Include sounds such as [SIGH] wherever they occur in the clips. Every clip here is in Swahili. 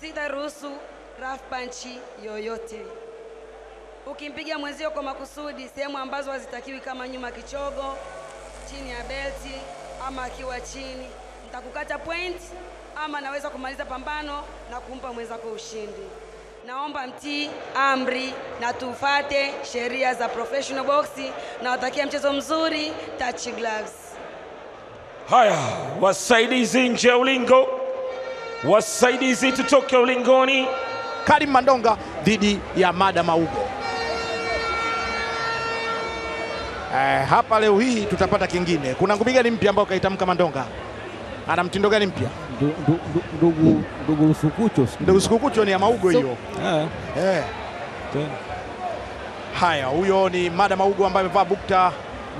Sitaruhusu rough punch yoyote. Ukimpiga mwenzio kwa makusudi sehemu ambazo hazitakiwi kama nyuma kichogo, chini ya belti ama akiwa chini, nitakukata point ama naweza kumaliza pambano na kumpa mwenzako ushindi. Naomba mtii amri na tufate sheria za professional boxing. Nawatakia mchezo mzuri. Touch gloves. Haya, wasaidizi nje ya ulingo, wasaidizi tutoke ulingoni. Karim Mandonga dhidi ya Mada Maugo. Eh, hapa leo hii tutapata kingine. Kuna ngumi gani mpya ambayo kaitamka Mandonga? Ana mtindo gani mpya? Ndu- ndu- ndu- Ndugu ndugu Sukucho Ndugu Sikukucho ni ya Maugo hiyo. Eh, Eh. Haya, huyo ni Mada Maugo ambaye amevaa bukta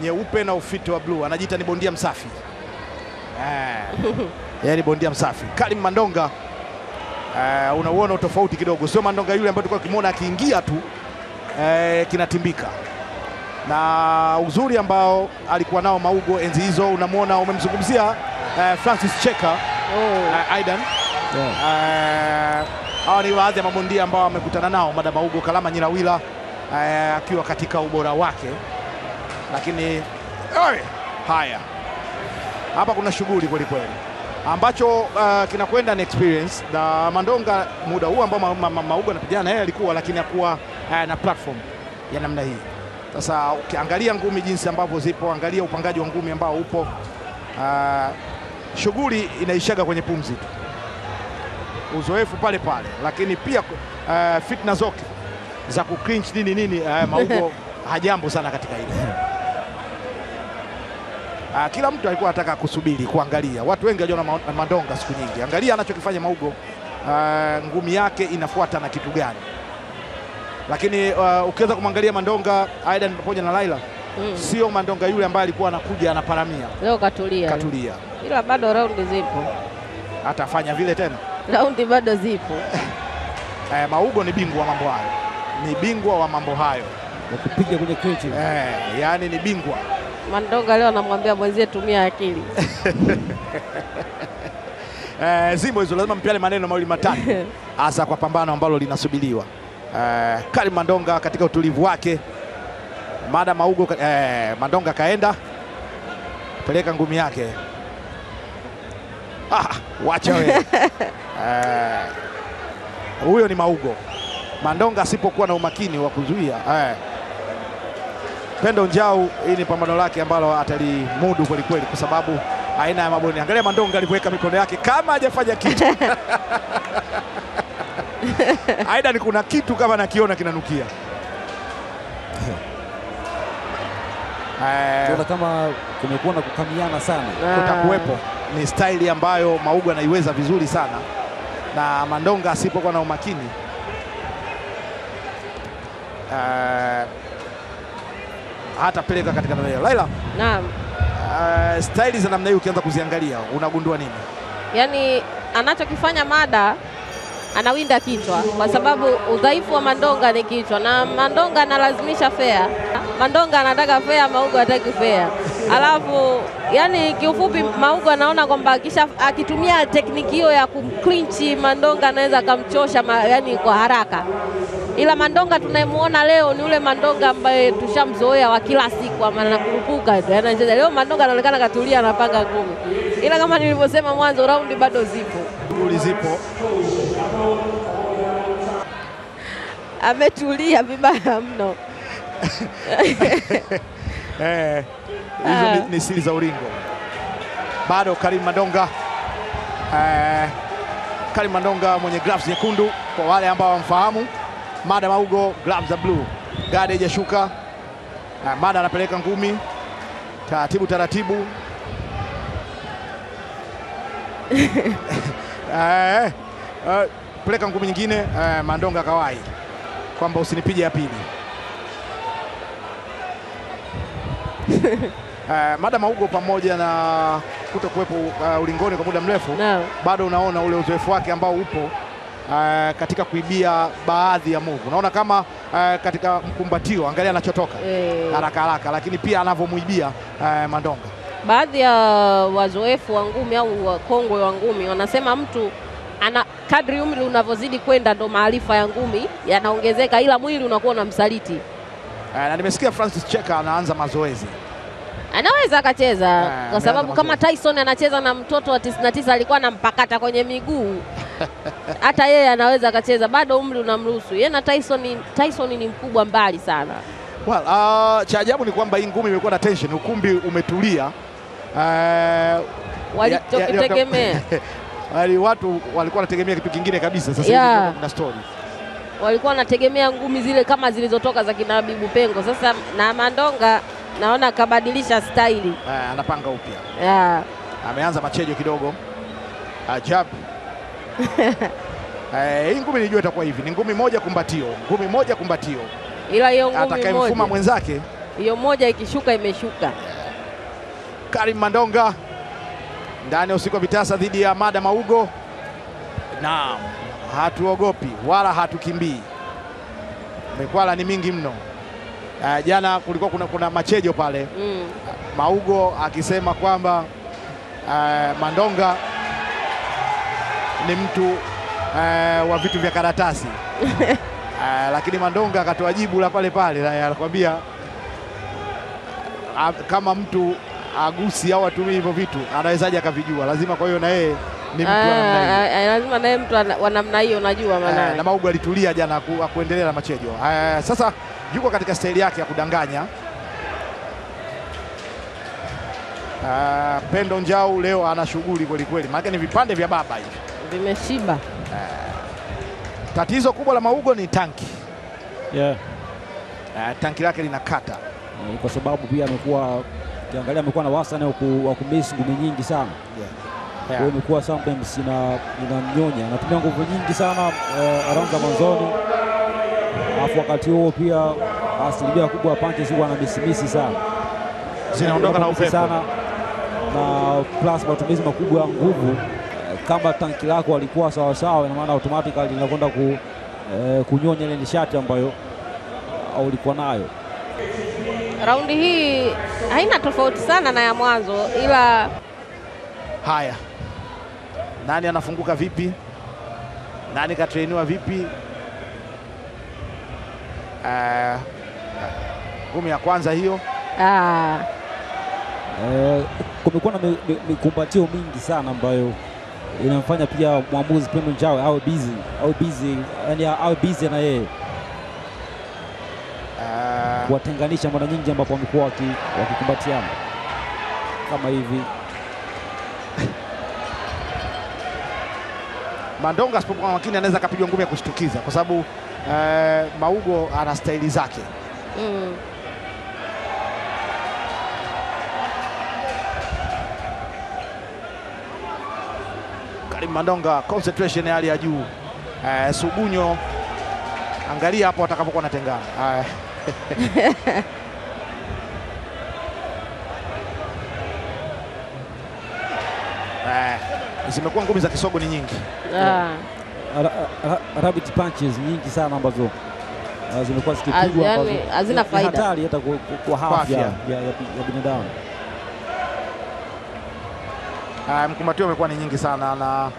nyeupe na ufito wa bluu, anajiita ni bondia msafi. Eh. [LAUGHS] Yeye ni bondia msafi. Karim Mandonga uh, unauona utofauti kidogo, sio Mandonga yule ambaye tulikuwa kimwona akiingia tu uh, kinatimbika na uzuri ambao alikuwa nao Maugo enzi hizo, unamwona umemzungumzia uh, Francis Cheka oh. uh, Aidan Yeah. uh, hawa ni baadhi ya mabondia ambao wamekutana nao Mada Maugo, Kalama Nyirawila uh, akiwa katika ubora wake, lakini oy, haya hapa kuna shughuli kweli kweli ambacho uh, kinakwenda ni experience na Mandonga muda huu ambao ma, ma, ma, anapigana na yeye alikuwa, lakini hakuwa uh, na platform ya namna hii. Sasa ukiangalia ngumi jinsi ambavyo zipo, angalia upangaji wa ngumi ambao upo, uh, shughuli inaishaga kwenye pumzi tu uzoefu pale pale, lakini pia uh, fitna zote za kuclinch nini nini, uh, Maugo [LAUGHS] hajambo sana katika hili. Uh, kila mtu alikuwa anataka kusubiri kuangalia, watu wengi waliona Ma- Mandonga siku nyingi. Angalia anachokifanya Maugo, uh, ngumi yake inafuata na kitu gani, lakini uh, ukiweza kumwangalia Mandonga Aidan pamoja na Laila Mm. sio Mandonga yule ambaye alikuwa anakuja anaparamia Leo katulia, katulia, ila bado raundi zipo, atafanya vile tena. raundi bado zipo. [LAUGHS] Eh, Maugo ni bingwa wa mambo hayo, ni bingwa wa mambo hayo kupiga kwenye kechi. eh, yani ni bingwa Mandonga leo anamwambia mwenzie tumia akili. [LAUGHS] eh, zimbo hizo, lazima mpiane maneno mawili matatu, [LAUGHS] hasa kwa pambano ambalo linasubiriwa. Eh, Karim Mandonga katika utulivu wake, Mada Maugo eh, Mandonga kaenda peleka ngumi yake. Ah, wacha wewe [LAUGHS] eh, huyo ni Maugo. Mandonga asipokuwa na umakini wa kuzuia eh. Pendo Njau, hii ni pambano lake ambalo atalimudu kweli kweli, kwa sababu aina ya maboni. Angalia Mandonga alivyoweka mikono yake kama hajafanya kitu. [LAUGHS] Aidan ni kuna kitu kama nakiona kinanukia. Eh, Tunaona kama kumekuwa na kukamiana sana. kutakuwepo. Ni staili ambayo Maugo anaiweza vizuri sana, na Mandonga asipokuwa na umakini. Eh, hatapeleka katika namna hiyo. Laila, Naam, uh, staili za namna hiyo ukianza kuziangalia unagundua nini? yaani anachokifanya Mada anawinda kichwa, kwa sababu udhaifu wa Mandonga ni kichwa, na Mandonga analazimisha fea. Mandonga anataka fea, Maugo hataki fea. Alafu yani, kiufupi, Maugo anaona kwamba kisha akitumia tekniki hiyo ya kumklinchi Mandonga anaweza akamchosha yani kwa haraka ila Mandonga tunayemwona leo ni ule Mandonga ambaye tushamzoea wa kila siku, ama anakurupuka tu anacheza. Leo Mandonga anaonekana katulia, anapanga ngumi, ila kama nilivyosema mwanzo, raundi bado zipo. Shughuli zipo Ametulia vibaya mno. [LAUGHS] Eh, hizo eh, ni, siri za ulingo. Bado Karim Mandonga eh, Karim Mandonga mwenye gloves nyekundu kwa wale ambao wamfahamu. Mada Maugo gloves za blue, gade haijashuka. Eh, Mada anapeleka ngumi taratibu taratibu. [LAUGHS] eh, eh, peleka ngumi nyingine eh, Mandonga kawai kwamba usinipige ya pili. [LAUGHS] Eh, Madam Maugo pamoja na kuto kuwepo uh, ulingoni kwa muda mrefu no. bado unaona ule uzoefu wake ambao upo uh, katika kuibia baadhi ya move. Unaona kama uh, katika mkumbatio, angalia anachotoka Eh, haraka haraka, lakini pia anavyomuibia uh, Mandonga. baadhi ya wazoefu wa ngumi au wakongwe wa ngumi wanasema mtu ana kadri umri unavyozidi kwenda ndo maarifa ya ngumi yanaongezeka, ila mwili unakuwa unamsaliti. Eh, na nimesikia Francis Cheka anaanza mazoezi. Anaweza akacheza Ah, kwa sababu kama. Tyson anacheza na mtoto wa 99 alikuwa anampakata kwenye miguu, [LAUGHS] hata yeye anaweza akacheza, bado umri unamruhusu. Yeye na Tyson, Tyson ni mkubwa mbali sana. Well, uh, cha ajabu ni kwamba hii ngumi imekuwa na tension, ukumbi umetulia. Uh, Walichokitegemea Wali [LAUGHS] watu walikuwa wanategemea kitu kingine kabisa. Sasa hivi Yeah. kuna story. Walikuwa wanategemea ngumi zile kama zilizotoka za kina Habibu Pengo. Sasa na Mandonga naona akabadilisha staili Eh, anapanga upya. yeah. Ameanza machejo kidogo. Ajabu. [LAUGHS] Eh, hii ngumi nijua itakuwa hivi. Ni ngumi moja kumbatio, ngumi moja kumbatio. Ila hiyo ngumi Atakayemfuma mwenzake hiyo moja ikishuka imeshuka. Karim Mandonga ndani ya usiku wa vitasa dhidi ya Mada Maugo. Naam, hatuogopi wala hatukimbii. Mikwala ni mingi mno. Uh, jana kulikuwa kuna, kuna machejo pale, Mm. Maugo akisema kwamba uh, Mandonga ni mtu uh, wa vitu vya karatasi uh, [LAUGHS] lakini Mandonga akatoa jibu la pale pale, na anakwambia uh, kama mtu agusi au atumie hivyo vitu anawezaje akavijua? Lazima kwa hiyo na yeye ni mtu namna hiyo. Ah, ah, lazima naye mtu wa namna hiyo, unajua Eh, maana na Maugo alitulia jana aku, akuendelea na machejo. Eh, sasa yuko katika staili yake ya kudanganya. Eh, Pendo Njau leo ana shughuli kweli kweli, maana ni vipande vya baba hivi. vimeshiba. Tatizo kubwa la Maugo ni tanki. yeah. Tanki lake linakata. Kwa sababu pia amekuwa ukiangalia amekuwa na wastani wa ku- kumisi ngumi nyingi sana kwa hiyo imekuwa sometimes ina inamnyonya, anatumia nguvu nyingi sana uh, around za mwanzoni, alafu wakati huo pia asilimia kubwa ya punches huwa anamisimisi sana Zinaondoka na upepo. sana na plus matumizi makubwa ya nguvu. Eh, Kama tanki lako alikuwa sawasawa, ina maana automatically linakwenda ku, eh, kunyonya ile nishati ambayo au ulikuwa nayo. Raundi hii haina tofauti sana na ya mwanzo, ila Haya, nani anafunguka vipi? Nani katrainiwa vipi? Eh, ngumi ya kwanza hiyo ah, Eh, kumekuwa na mi- mi- mikumbatio mingi sana ambayo inamfanya pia mwamuzi Pendo Njau awe busy awe busy, yani awe busy na yeye eh, kuwatenganisha mara nyingi ambapo wamekuwa wakikumbatiana kama hivi. Mandonga asipokuwa makini anaweza akapigwa ngumi ya kushtukiza kwa sababu eh, Maugo ana staili zake. mm. Karim Mandonga concentration ya hali ya juu. Eh, Sugunyo, angalia hapo atakapokuwa anatengana Eh, [LAUGHS] zimekuwa ngumi za kisogo ni nyingi. ah. Ra- rabbit punches nyingi sana ambazo uh, zimekuwa zikipigwa yani ambazo hazina faida. hatari hata kwa- kwa- kwa Kwa afya ya, ya, ya binadamu. Uh, mkumbatio umekuwa ni nyingi sana na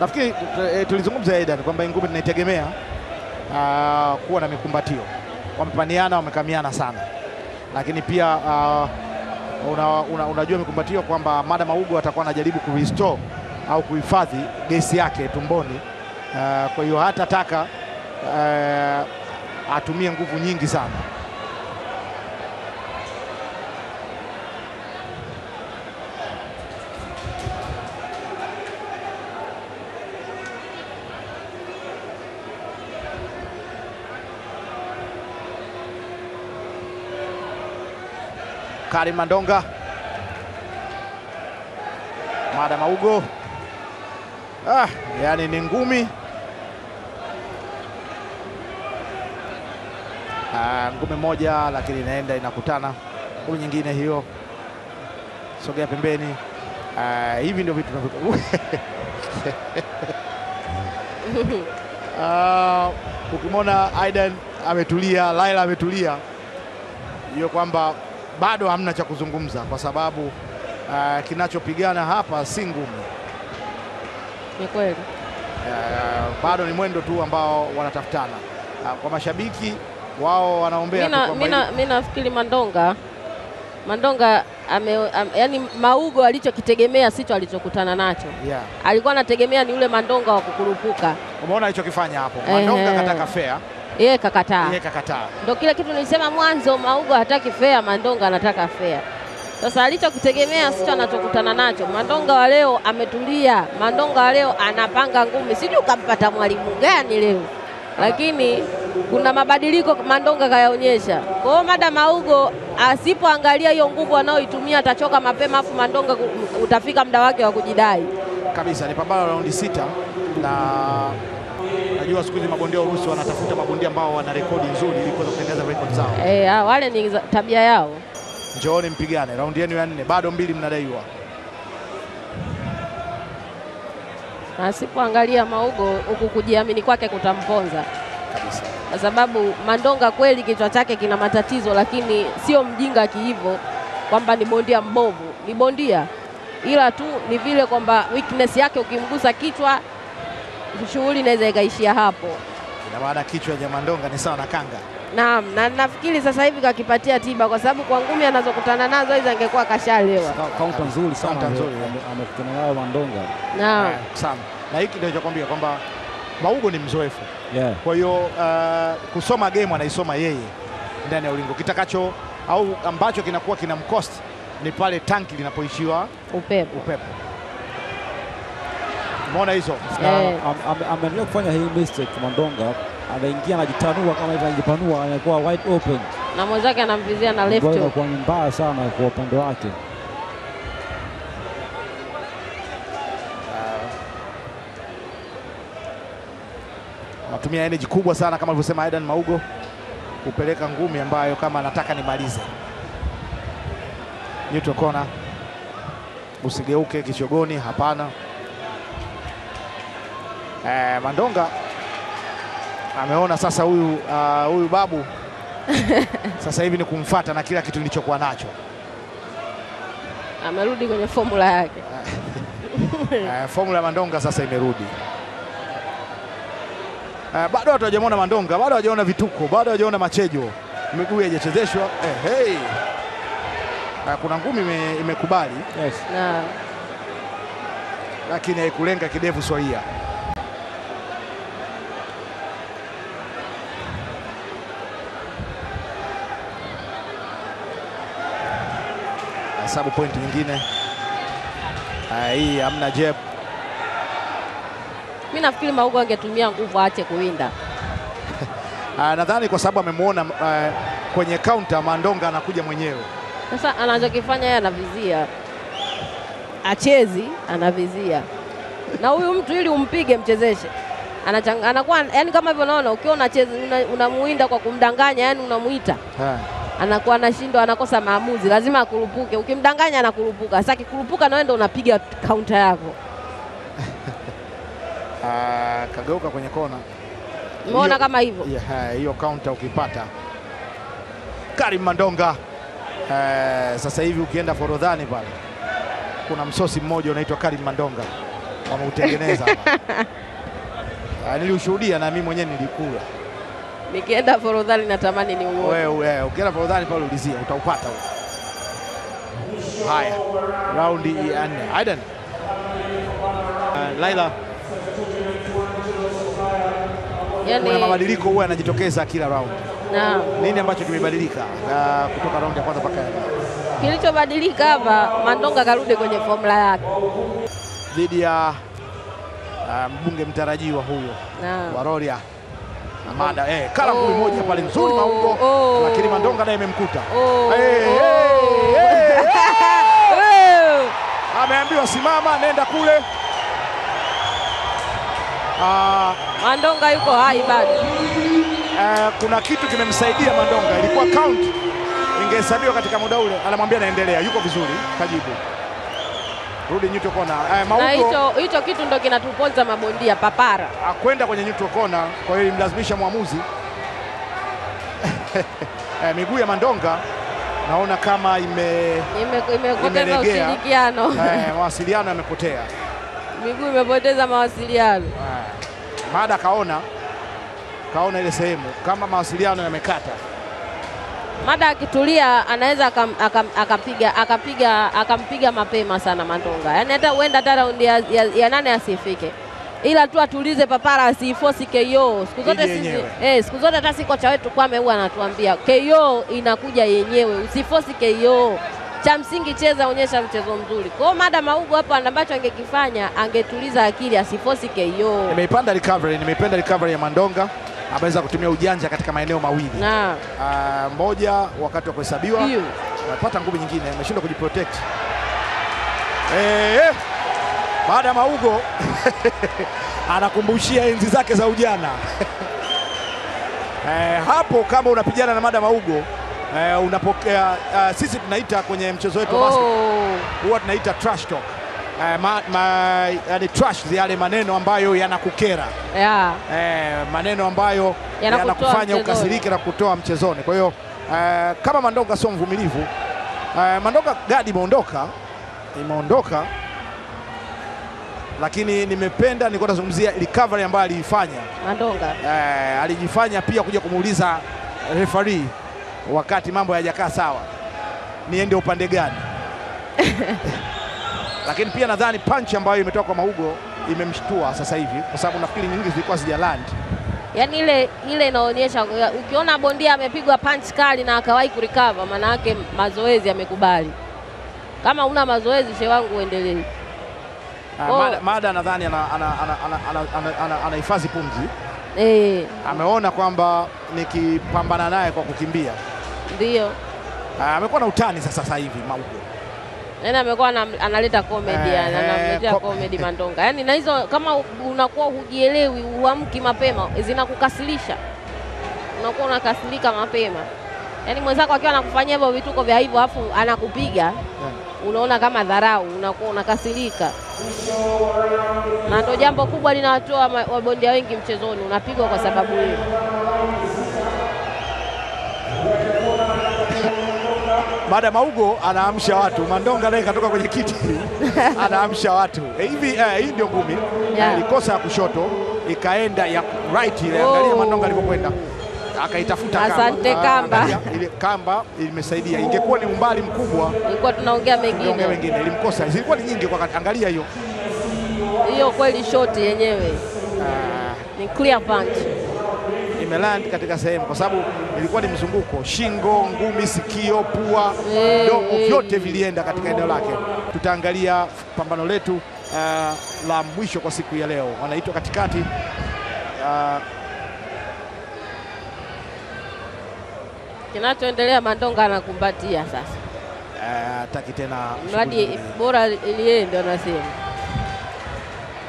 nafikiri eh, tulizungumza Aidan kwamba hii ngumi tunaitegemea uh, kuwa na mikumbatio. Wamepaniana, wamekamiana sana, lakini pia uh, una, una, unajua mikumbatio kwamba Madam Maugo atakuwa anajaribu kurestore au kuhifadhi gesi yake tumboni. Uh, kwa hiyo hatataka uh, atumie nguvu nyingi sana. Karim Mandonga, Mada Maugo. Ah, yani ni ngumi ah, ngumi moja lakini inaenda inakutana ngumi nyingine hiyo, sogea pembeni. Ah, hivi ndio vitu [LAUGHS] Ah, ukimwona Aidan ametulia, Laila ametulia, hiyo kwamba bado hamna cha kuzungumza kwa sababu ah, kinachopigana hapa si ngumi. Ni kweli uh, bado ni mwendo tu ambao wanatafutana. Uh, kwa mashabiki wao wanaombea tu Mimi nafikiri Mandonga Mandonga ame, am, yani Maugo alichokitegemea sicho alichokutana nacho. yeah. Alikuwa anategemea ni ule Mandonga wa kukurupuka, Umeona alichokifanya hapo, Mandonga eh, kataka fea yeye kakataa. yeye kakataa. Ndio kile kitu nilisema mwanzo, Maugo hataki fea, Mandonga anataka fair. Sasa alichokitegemea sicho anachokutana nacho. Mandonga wa leo ametulia, Mandonga wa leo anapanga ngumi, sijui ukampata mwalimu gani leo, lakini kuna mabadiliko Mandonga kayaonyesha. Kwa hiyo mada Maugo asipoangalia hiyo nguvu anayoitumia atachoka mapema, afu Mandonga utafika muda wake wa kujidai. kabisa ni pambano la raundi sita, na najua siku hizi mabondia wa Urusi wanatafuta mabondia ambao wana rekodi nzuri ili kuweza kutengeneza rekodi zao. E, wale ni tabia yao. Njooni mpigane, raundi yenu ya nne, bado mbili mnadaiwa. na asipoangalia Maugo huku kujiamini kwake kutamponza, Kabisa. kwa sababu Mandonga kweli kichwa chake kina matatizo, lakini sio mjinga kiivo kwamba ni bondia mbovu, ni bondia, ila tu ni vile kwamba weakness yake ukimgusa kichwa shughuli inaweza ikaishia hapo. Ina maana kichwa cha Mandonga ni sawa na kanga. Naam, na nafikiri sasa hivi kakipatia tiba, kwa sababu kwa ngumi anazokutana nazo hizo angekuwa kashalewa. Ka- Kaunta nzuri sana Kaunta nzuri, ame- amekutana nayo Mandonga. Naam. Eh, sana. Na hiki ndio nilichokwambia kwamba Maugo ni mzoefu, Yeah. kwa hiyo uh, kusoma game anaisoma yeye ndani ya ulingo. Kitakacho au ambacho kinakuwa kina mkost ni pale tanki linapoishiwa Upepo. upepo. Umeona hizo am- ame- ameendelea kufanya hii mistake Mandonga, anaingia anajitanua kama hivi anajipanua anakuwa wide open, na mwenzake anamvizia na left hook. inakuwa ni mbaya sana kwa upande wake. anatumia uh, energy kubwa sana kama alivyosema Aidan Maugo kupeleka ngumi ambayo kama anataka nimalize. Neutral corner, usigeuke kichogoni, hapana. Eh, Mandonga ameona sasa huyu uh, huyu babu [LAUGHS] sasa hivi ni kumfata na kila kitu nilichokuwa nacho. Amerudi kwenye formula yake. uh, [LAUGHS] formula ya Mandonga sasa imerudi. Uh, bado watu hawajaona Mandonga, bado hawajaona vituko, bado hawajaona machejo, miguu haijachezeshwa. Eh, hey. Uh, kuna ngumi ime- imekubali Yes. Na lakini haikulenga kidevu swahia. Hesabu pointi nyingine. Ah, hii hamna jeb. Mimi nafikiri Maugo angetumia nguvu aache kuwinda. [LAUGHS] Ah, nadhani kwa sababu amemwona uh, kwenye kaunta Mandonga anakuja mwenyewe. Sasa anachokifanya yeye anavizia, achezi anavizia, na huyu mtu ili umpige mchezeshe anakuwa yani kama hivyo, unaona, ukiwa unacheza una- unamuinda kwa kumdanganya, yani unamuita Ha. Anakuwa anashindwa, anakosa maamuzi, lazima akurupuke. Ukimdanganya anakurupuka. Sasa akikurupuka na wewe ndio unapiga kaunta yako. [LAUGHS] Ah, kageuka kwenye kona Umeona kama hivyo? Hiyo kaunta ukipata Karim Mandonga Uh, sasa hivi ukienda Forodhani pale kuna msosi mmoja unaitwa Karim Mandonga wameutengeneza. [LAUGHS] Ah, niliushuhudia na mimi mwenyewe nilikula. Nikienda Forodhani natamani ni uone. Wewe wewe ukienda Forodhani pale ulizia utaupata huo. Haya, raundi ya nne. Aidan. Uh, Laila, kuna mabadiliko huwa yanajitokeza kila raundi. na Nini ambacho kimebadilika uh, kutoka raundi ya kwanza mpaka kilichobadilika hapa, Mandonga karudi kwenye formula yake. dhidi ya uh, mbunge mtarajiwa huyo Na wa Rorya Amada eh, kala ngumi moja pale nzuri Oh, maungo oh. lakini Mandonga naye imemkuta Oh, hey, oh. hey, hey, hey. ameambiwa simama, nenda kule. Ah, Mandonga yuko hai bado. eh, kuna kitu kimemsaidia Mandonga, ilikuwa count ingehesabiwa katika muda ule, anamwambia naendelea, yuko vizuri, kajibu rudi neutral corner. Eh, Na Maugo hicho kitu ndo kinatuponza mabondia papara. akwenda kwenye neutral corner, kwa hiyo ilimlazimisha mwamuzi [LAUGHS] eh, miguu ya Mandonga naona kama ime Ime- Imepoteza ushirikiano, eh, mawasiliano yamepotea. miguu imepoteza mawasiliano. Eh, Mada kaona kaona ile sehemu kama mawasiliano yamekata. Mada akitulia anaweza akampiga akampiga akapiga akapiga akampiga mapema sana Mandonga, yaani hata huenda hata raundi ya, ya, ya nane asifike, ila tu atulize papara asiifosi KO siku zote sisi, eh, siku zote hata si kocha wetu Kwame huwa anatuambia KO inakuja yenyewe, usifosi KO. Cha msingi cheza, onyesha mchezo mzuri. Kwa hiyo Mada Maugo hapo ambacho angekifanya angetuliza akili, asifosi KO. Nimeipanda recovery, nimeipenda recovery ya Mandonga, ameweza kutumia ujanja katika maeneo mawili. uh, moja wakati wa kuhesabiwa amepata anapata ngumi nyingine, ameshindwa kujiprotect. Eh, baada ya Maugo [LAUGHS] anakumbushia enzi zake za ujana. Eh, hapo kama unapigana na Mada Maugo eh, unapokea uh, sisi tunaita kwenye mchezo wetu oh, basket oh. huwa tunaita trash talk. Eh, ma, ma, yani trash yale maneno ambayo yanakukera yeah. eh, maneno ambayo yanakufanya ukasiriki ukasirike na kutoa mchezoni. Kwa hiyo eh, kama Mandonga sio mvumilivu eh, Mandonga gadi imeondoka imeondoka, lakini nimependa, nilikuwa nazungumzia recovery ambayo aliifanya Mandonga eh, alijifanya pia kuja kumuuliza referee wakati mambo hayajakaa sawa, niende upande gani? [LAUGHS] lakini pia nadhani punch ambayo imetoka kwa Maugo imemshtua sasa hivi, kwa sababu nafikiri nyingi zilikuwa zija land. Yaani ile ile inaonyesha ukiona bondia amepigwa punch kali na akawahi kurecover, maana yake mazoezi amekubali. Kama una mazoezi, she wangu uendelee. Ah, Oh. Mada, nadhani anahifadhi ana, ana, ana, ana, ana, ana, anahifadhi pumzi, Eh, ameona kwamba nikipambana naye kwa kukimbia. ndio Ah, amekuwa na utani sasa sasa hivi Maugo. Yaani amekuwa analeta comedy, Eh, yani anamletea eh, comedy Mandonga. Yaani na hizo kama unakuwa hujielewi, uamki mapema, zinakukasirisha, unakuwa unakasirika mapema. Yaani mwenzako akiwa anakufanyia hivyo vituko vya hivyo, afu anakupiga unaona kama dharau, unakuwa unakasirika, na ndo jambo kubwa linawatoa wabondia wengi mchezoni, unapigwa kwa sababu hiyo. Baada ya Maugo anaamsha watu, Mandonga naye katoka kwenye kiti [LAUGHS] anaamsha watu Eh, hivi. eh, hii ndio ngumi Yeah. Ilikosa ya kushoto ikaenda ya right ile. Angalia Oh. Mandonga alipokwenda akaitafuta kamba. Asante Ah, kamba. ile kamba imesaidia. Ingekuwa ni umbali mkubwa Ilikuwa tunaongea Ongea mengine, wengine ilimkosa, zilikuwa ni nyingi kwa. Angalia hiyo hiyo kweli shoti yenyewe ah. ni clear punch. imeland katika sehemu, kwa sababu ilikuwa ni mzunguko, shingo, ngumi, sikio, pua, mdomo, domo, eh. vyote vilienda katika eneo lake. Tutaangalia pambano letu uh, la mwisho kwa siku ya leo, wanaitwa katikati uh, Kinachoendelea Mandonga anakumbatia sasa, hataki uh, tena mradi bora iliende, anasema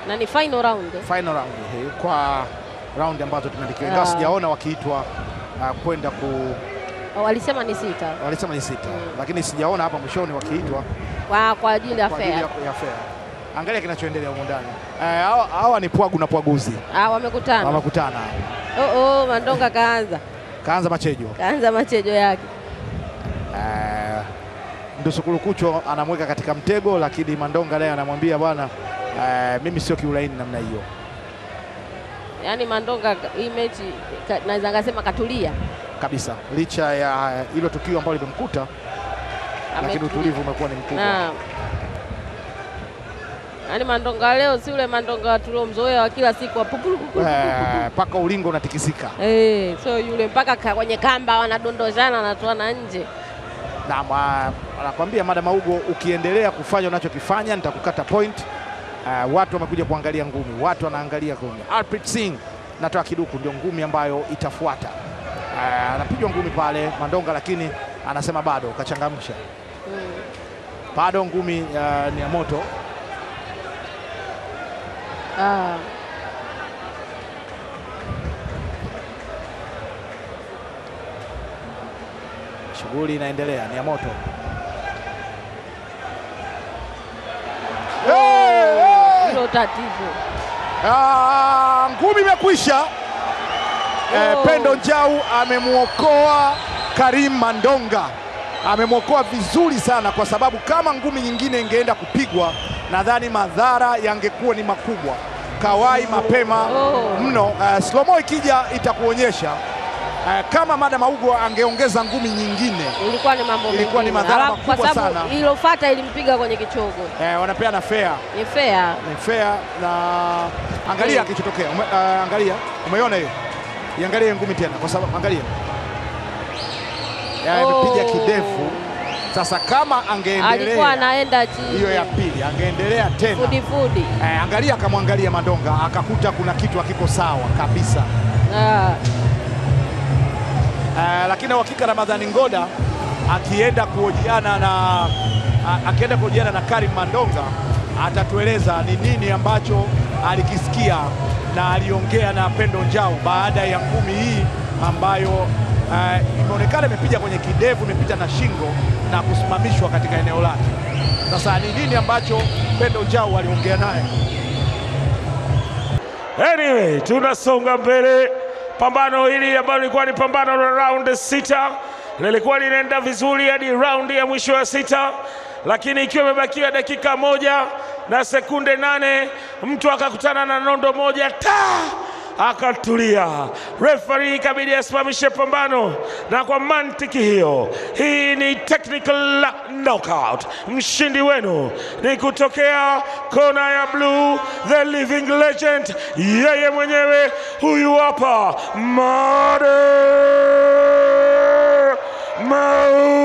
na ni final round. final round hey, kwa round ambazo tumeandikiwa, ingawa Ah. sijaona wakiitwa ah, kwenda ku Walisema ni sita walisema ni sita, mm. lakini sijaona hapa mwishoni wakiitwa kwa, kwa ajili ya kwa ajili fair. ya, ya fair. Angalia kinachoendelea huko ndani. uh, hawa- ni pwagu na pwaguzi Ah, wamekutana. wamekutana. Oh, oh, Mandonga kaanza Kaanza machejo kaanza machejo yake. Ndusukulu Kucho anamweka katika mtego, lakini Mandonga naye anamwambia bwana, uh, mimi sio kiulaini namna hiyo. Yaani Mandonga hii mechi naweza ngasema katulia, kabisa, licha ya hilo tukio ambalo limemkuta, lakini utulivu umekuwa ni mkubwa. yani Yaani Mandonga leo si ule Mandonga tuliomzoea wa kila siku. Eh, mpaka ulingo unatikisika. Eh, so yule mpaka kwenye kamba wanadondoshana wanatoana nje. Na anakwambia Madam Augo, ukiendelea kufanya unachokifanya nitakukata point. Uh, watu wamekuja kuangalia ngumi, watu wanaangalia ngumi. Alprit Singh natoa kiduku, ndio ngumi ambayo itafuata. Uh, anapigwa ngumi pale Mandonga, lakini anasema bado kachangamsha, bado ngumi uh, ni ya moto. Ah. Shughuli inaendelea, ni ya moto. Hey, Hilo tatizo. Ah, ngumi imekwisha. Eh, Oh. Pendo Njau amemwokoa Karim Mandonga, amemwokoa vizuri sana, kwa sababu kama ngumi nyingine ingeenda kupigwa, nadhani madhara yangekuwa ni makubwa. kawai mapema Oh. mno. Uh, slomo ikija itakuonyesha uh, kama Madam Augwa angeongeza ngumi nyingine Ilikuwa ni mambo Ilikuwa ni madhara makubwa sana. ilofuata ilimpiga kwenye kichogo. uh, wanapeana fair Ni fair. ni fair na angalia hmm, kilichotokea. Ume, uh, angalia, umeona hiyo? Iangalie ngumi tena, kwa sababu angalia, Ya, imepiga Oh. kidefu. Sasa kama angeendelea Alikuwa anaenda chini. hiyo ya pili, angeendelea tena fudi fudi. eh, angalia, akamwangalia Mandonga akakuta kuna kitu hakiko sawa kabisa Ah, eh, lakini uhakika Ramadhani Ngoda akienda kuhojiana na uh, akienda kuhojiana na Karim Mandonga atatueleza ni nini ambacho alikisikia na aliongea na Pendo Njau baada ya ngumi hii ambayo uh, imeonekana imepiga kwenye kidevu, imepita na shingo na kusimamishwa katika eneo lake. Sasa ni nini ambacho Pendo Njau aliongea naye? Anyway, tunasonga mbele. Pambano hili ambalo lilikuwa ni pambano la round sita lilikuwa linaenda vizuri hadi raundi ya mwisho ya sita, lakini ikiwa imebakiwa dakika moja na sekunde nane mtu akakutana na nondo moja ta akatulia. Referee ikabidi asimamishe pambano, na kwa mantiki hiyo, hii ni technical knockout. Mshindi wenu ni kutokea kona ya bluu, the living legend, yeye mwenyewe huyu hapa Made Mau